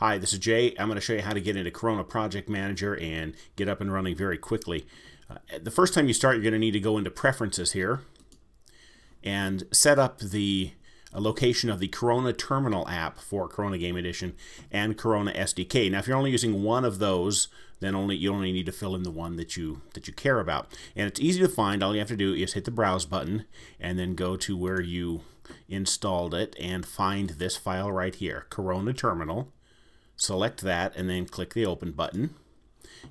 Hi, this is Jay. I'm going to show you how to get into Corona Project Manager and get up and running very quickly. Uh, the first time you start, you're going to need to go into Preferences here and set up the uh, location of the Corona Terminal app for Corona Game Edition and Corona SDK. Now, if you're only using one of those, then only you only need to fill in the one that you that you care about. And it's easy to find. All you have to do is hit the Browse button and then go to where you installed it and find this file right here, Corona Terminal select that and then click the open button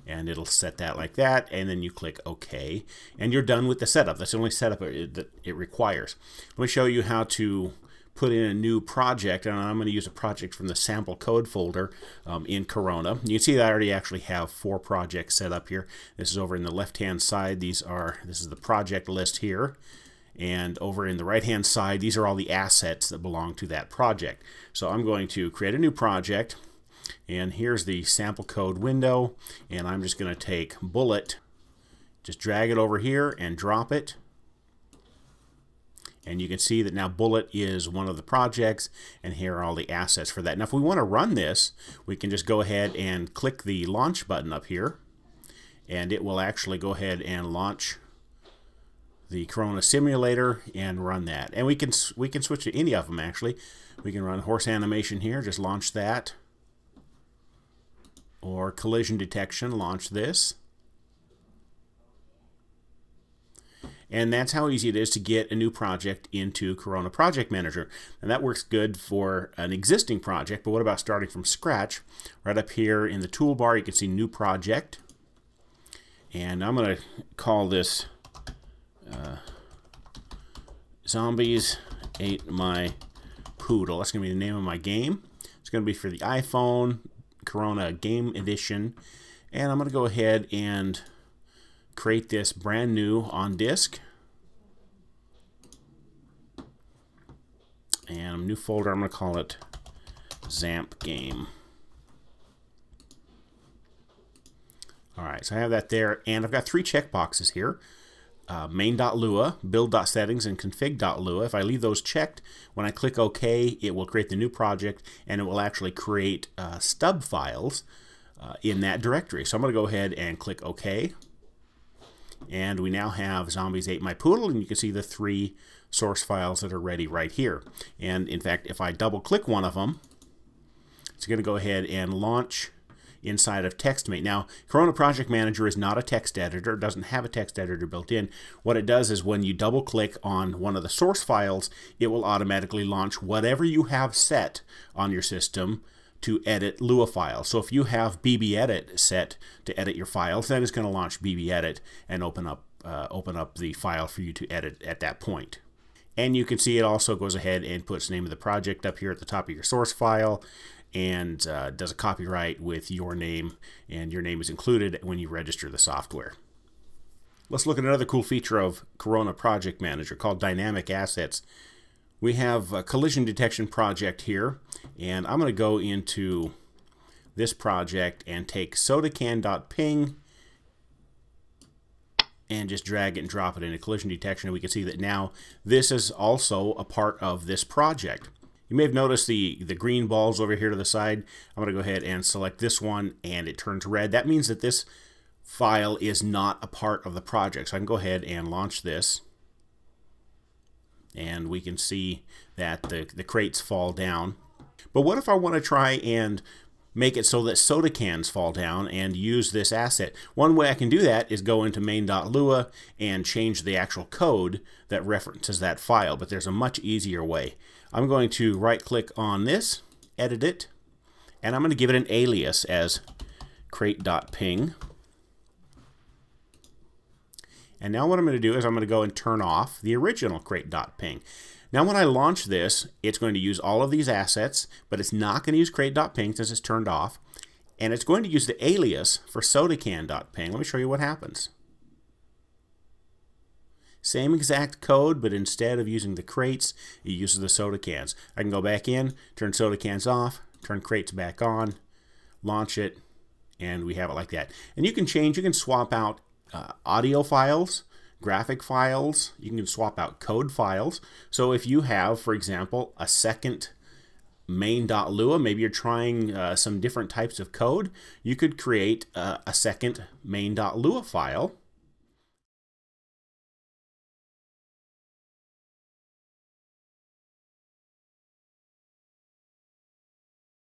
and it'll set that like that and then you click OK and you're done with the setup. That's the only setup that it requires. Let me show you how to put in a new project and I'm going to use a project from the sample code folder um, in Corona. You can see that I already actually have four projects set up here. This is over in the left hand side. These are this is the project list here and over in the right hand side these are all the assets that belong to that project. So I'm going to create a new project and here's the sample code window. And I'm just going to take bullet, just drag it over here and drop it. And you can see that now Bullet is one of the projects, and here are all the assets for that. Now, if we want to run this, we can just go ahead and click the launch button up here, and it will actually go ahead and launch the Corona simulator and run that. And we can we can switch to any of them actually. We can run horse animation here, just launch that or collision detection, launch this. And that's how easy it is to get a new project into Corona Project Manager. And that works good for an existing project, but what about starting from scratch? Right up here in the toolbar, you can see New Project. And I'm going to call this uh, Zombies Ate My Poodle. That's going to be the name of my game. It's going to be for the iPhone, Corona Game Edition. And I'm going to go ahead and create this brand new on disk. And new folder, I'm going to call it Zamp Game. Alright, so I have that there, and I've got three checkboxes here uh, main.lua, build.settings, and config.lua. If I leave those checked, when I click OK, it will create the new project and it will actually create uh, stub files uh, in that directory. So I'm going to go ahead and click OK. And we now have Zombies Ate My Poodle, and you can see the three source files that are ready right here. And in fact, if I double click one of them, it's going to go ahead and launch inside of TextMate. Now, Corona Project Manager is not a text editor, doesn't have a text editor built in. What it does is when you double click on one of the source files, it will automatically launch whatever you have set on your system to edit Lua files. So if you have BBEdit set to edit your files, then it's going to launch BBEdit and open up uh, open up the file for you to edit at that point. And you can see it also goes ahead and puts name of the project up here at the top of your source file and uh, does a copyright with your name, and your name is included when you register the software. Let's look at another cool feature of Corona Project Manager called Dynamic Assets. We have a collision detection project here, and I'm going to go into this project and take sodacan.ping and just drag it and drop it into collision detection. And we can see that now this is also a part of this project. You may have noticed the, the green balls over here to the side. I'm going to go ahead and select this one and it turns red. That means that this file is not a part of the project. So I can go ahead and launch this and we can see that the, the crates fall down. But what if I want to try and make it so that soda cans fall down and use this asset. One way I can do that is go into main.lua and change the actual code that references that file, but there's a much easier way. I'm going to right click on this, edit it, and I'm going to give it an alias as crate.ping. And now what I'm going to do is I'm going to go and turn off the original crate.ping. Now when I launch this, it's going to use all of these assets, but it's not going to use crate.ping since it's turned off. And it's going to use the alias for sodacan.ping. Let me show you what happens. Same exact code, but instead of using the crates, it uses the soda cans. I can go back in, turn soda cans off, turn crates back on, launch it, and we have it like that. And you can change, you can swap out uh, audio files, graphic files, you can swap out code files. So if you have, for example, a second main.lua, maybe you're trying uh, some different types of code, you could create uh, a second main.lua file